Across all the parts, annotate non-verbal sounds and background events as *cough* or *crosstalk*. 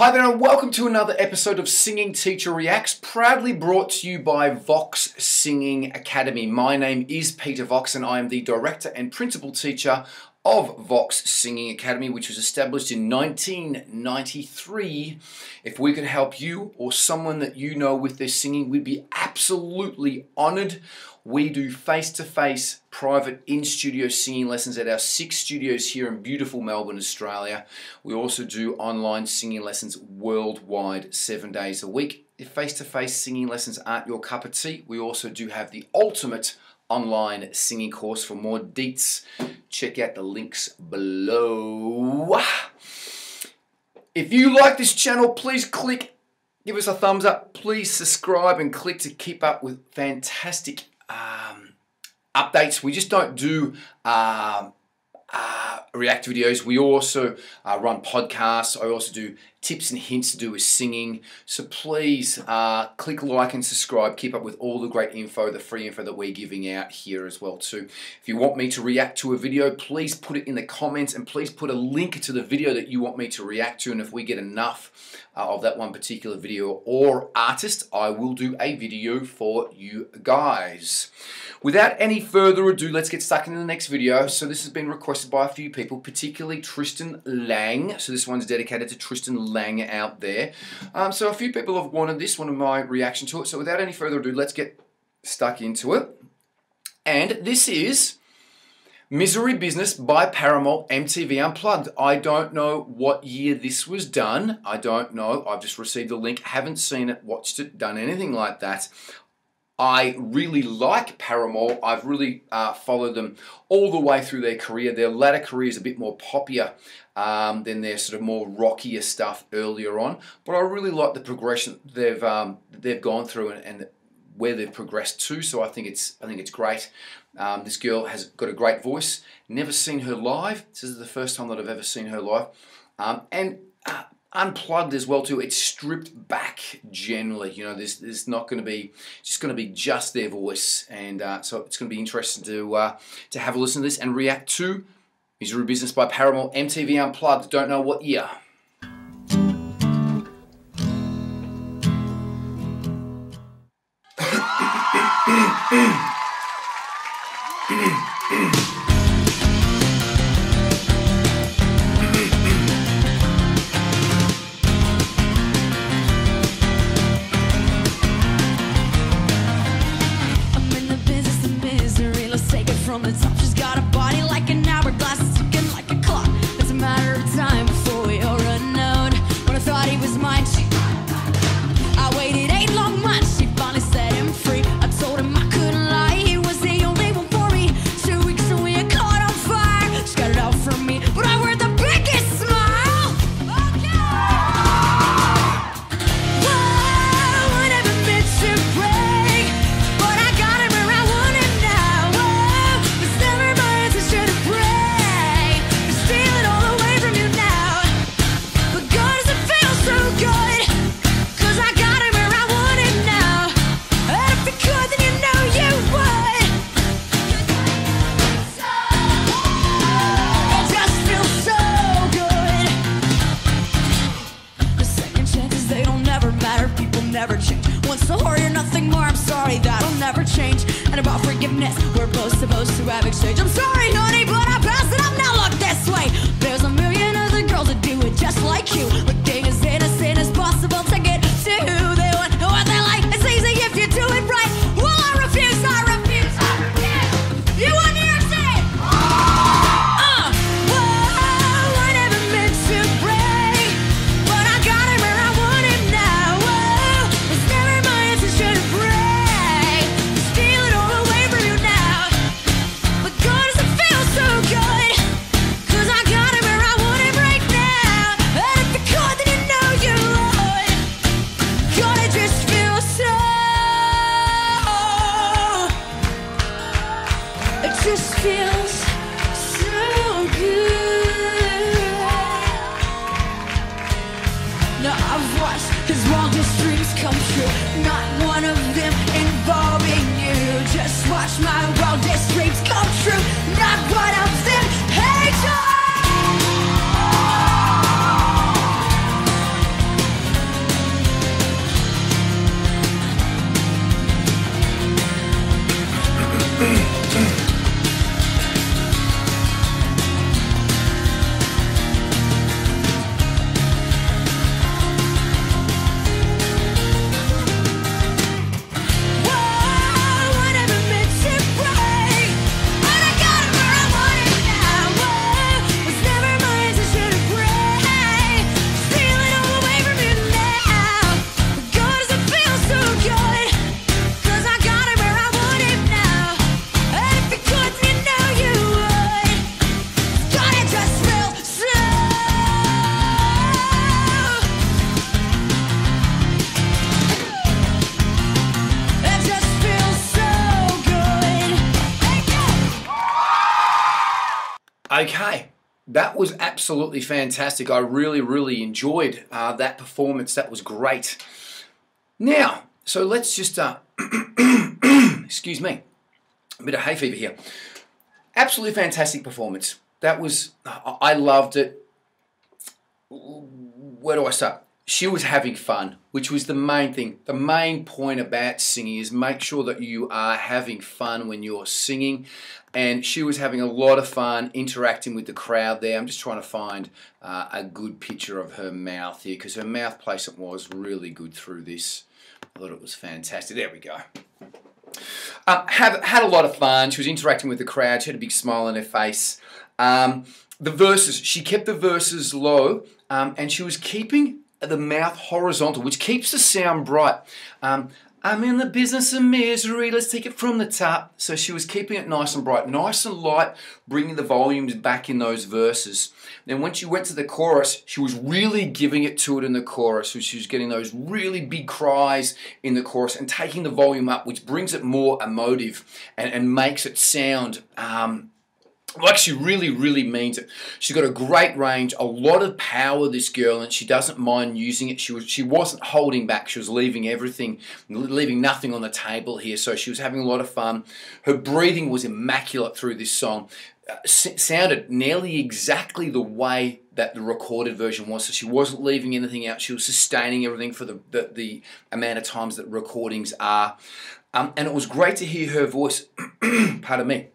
Hi there, and welcome to another episode of Singing Teacher Reacts, proudly brought to you by Vox Singing Academy. My name is Peter Vox, and I am the director and principal teacher of Vox Singing Academy, which was established in 1993. If we could help you or someone that you know with their singing, we'd be absolutely honored. We do face to face private in studio singing lessons at our six studios here in beautiful Melbourne, Australia. We also do online singing lessons worldwide, seven days a week. If face to face singing lessons aren't your cup of tea, we also do have the ultimate online singing course. For more deets, check out the links below. If you like this channel, please click, give us a thumbs up. Please subscribe and click to keep up with fantastic um, updates. We just don't do um, uh, react videos. We also uh, run podcasts. I also do tips and hints to do with singing. So please uh, click like and subscribe. Keep up with all the great info, the free info that we're giving out here as well too. If you want me to react to a video, please put it in the comments and please put a link to the video that you want me to react to. And if we get enough uh, of that one particular video or artist, I will do a video for you guys. Without any further ado, let's get stuck into the next video. So this has been requested by a few people, particularly Tristan Lang. So this one's dedicated to Tristan Lang out there. Um, so a few people have wanted this, one of my reaction to it. So without any further ado, let's get stuck into it. And this is Misery Business by Paramore MTV Unplugged. I don't know what year this was done. I don't know. I've just received the link, haven't seen it, watched it, done anything like that. I really like Paramore. I've really uh, followed them all the way through their career. Their latter career is a bit more poppier um, than their sort of more rockier stuff earlier on. But I really like the progression they've um, they've gone through and, and, where they've progressed to. So I think it's I think it's great. Um, this girl has got a great voice. Never seen her live. This is the first time that I've ever seen her live. Um, and uh, unplugged as well too. It's stripped back generally. You know, there's there's not going to be just going to be just their voice, and uh, so it's going to be interesting to uh, to have a listen to this and react to Misery Business by Paramore MTV Unplugged. Don't know what year. *laughs* supposed to have exchange. I'm sorry, Okay, that was absolutely fantastic. I really, really enjoyed uh, that performance. That was great. Now, so let's just, uh, *clears throat* excuse me, a bit of hay fever here. Absolutely fantastic performance. That was, I loved it. Where do I start? She was having fun, which was the main thing. The main point about singing is make sure that you are having fun when you're singing. And she was having a lot of fun interacting with the crowd there. I'm just trying to find uh, a good picture of her mouth here because her mouth placement was really good through this. I thought it was fantastic. There we go. Um, have, had a lot of fun. She was interacting with the crowd. She had a big smile on her face. Um, the verses, she kept the verses low um, and she was keeping the mouth horizontal, which keeps the sound bright. Um, I'm in the business of misery. Let's take it from the top. So she was keeping it nice and bright, nice and light, bringing the volumes back in those verses. Then when she went to the chorus, she was really giving it to it in the chorus. So she was getting those really big cries in the chorus and taking the volume up, which brings it more emotive and, and makes it sound um, like she really, really means it. She's got a great range, a lot of power, this girl, and she doesn't mind using it. She was she wasn't holding back. She was leaving everything, leaving nothing on the table here. So she was having a lot of fun. Her breathing was immaculate through this song. Uh, sounded nearly exactly the way that the recorded version was. So she wasn't leaving anything out. She was sustaining everything for the the, the amount of times that recordings are. Um, and it was great to hear her voice. *clears throat* pardon me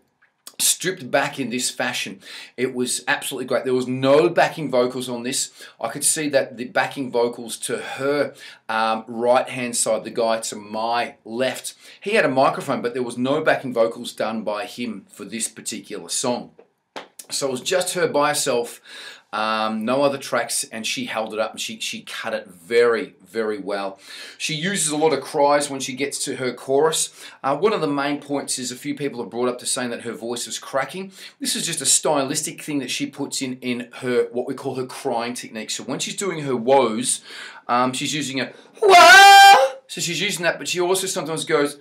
stripped back in this fashion. It was absolutely great. There was no backing vocals on this. I could see that the backing vocals to her um, right hand side, the guy to my left, he had a microphone, but there was no backing vocals done by him for this particular song. So it was just her by herself um, no other tracks, and she held it up and she, she cut it very, very well. She uses a lot of cries when she gets to her chorus. Uh, one of the main points is a few people have brought up to saying that her voice is cracking. This is just a stylistic thing that she puts in in her what we call her crying technique. So when she's doing her woes, um, she's using a whoa. So she's using that, but she also sometimes goes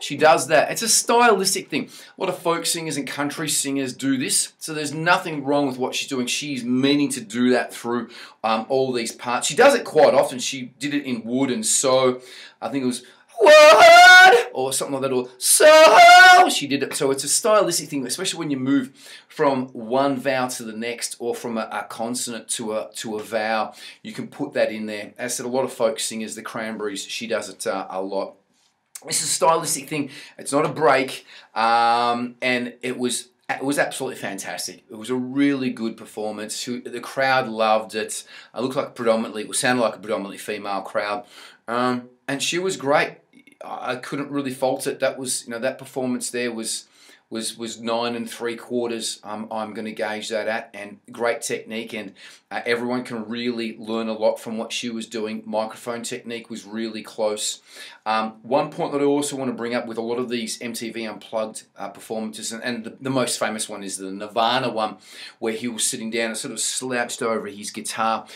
she does that. It's a stylistic thing. A lot of folk singers and country singers do this, so there's nothing wrong with what she's doing. She's meaning to do that through um, all these parts. She does it quite often. She did it in Wood and So. I think it was or something like that or so she did it so it's a stylistic thing especially when you move from one vowel to the next or from a, a, consonant to a to a vowel you can put that in there as I said a lot of folk singers the cranberries she does it uh, a lot it's a stylistic thing. It's not a break, um, and it was it was absolutely fantastic. It was a really good performance. The crowd loved it. It looked like predominantly, it sounded like a predominantly female crowd, um, and she was great. I couldn't really fault it. That was you know that performance there was was was nine and three quarters. Um, I'm going to gauge that at, and great technique, and uh, everyone can really learn a lot from what she was doing. Microphone technique was really close. Um, one point that I also want to bring up with a lot of these MTV Unplugged uh, performances, and, and the, the, most famous one is the Nirvana one, where he was sitting down and sort of slouched over his guitar.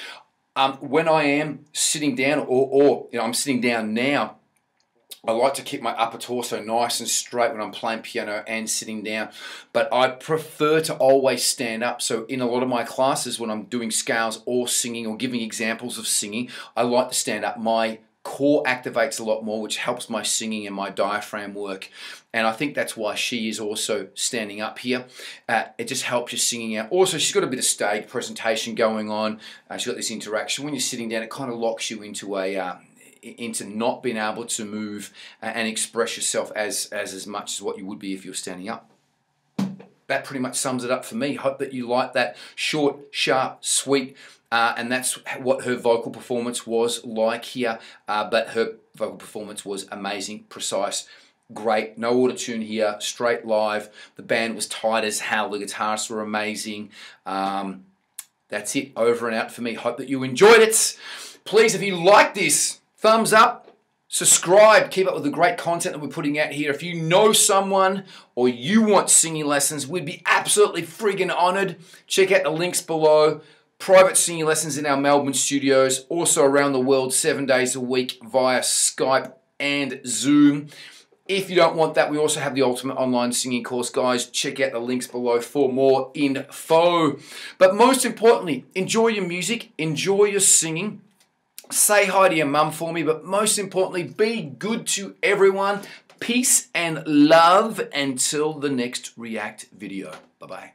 Um, when I am sitting down, or, or you know, I'm sitting down now I like to keep my upper torso nice and straight when I'm playing piano and sitting down, but I prefer to always stand up. So in a lot of my classes, when I'm doing scales or singing or giving examples of singing, I like to stand up. My core activates a lot more, which helps my singing and my diaphragm work. And I think that's why she is also standing up here. Uh, it just helps your singing out. Also, she's got a bit of stage presentation going on. Uh, she's got this interaction. When you're sitting down, it kind of locks you into a uh, into not being able to move and express yourself as, as as much as what you would be if you're standing up. That pretty much sums it up for me. Hope that you like that short, sharp, sweet, uh, and that's what her vocal performance was like here. Uh, but her vocal performance was amazing, precise, great. No auto tune here, straight live. The band was tight as hell. The guitarists were amazing. Um, that's it, over and out for me. Hope that you enjoyed it. Please, if you like this, thumbs up, subscribe, keep up with the great content that we're putting out here. If you know someone or you want singing lessons, we'd be absolutely friggin' honored. Check out the links below. Private singing lessons in our Melbourne studios, also around the world, seven days a week via Skype and Zoom. If you don't want that, we also have the Ultimate Online Singing course, guys. Check out the links below for more info. But most importantly, enjoy your music, enjoy your singing. Say hi to your mum for me, but most importantly, be good to everyone. Peace and love until the next React video. Bye bye.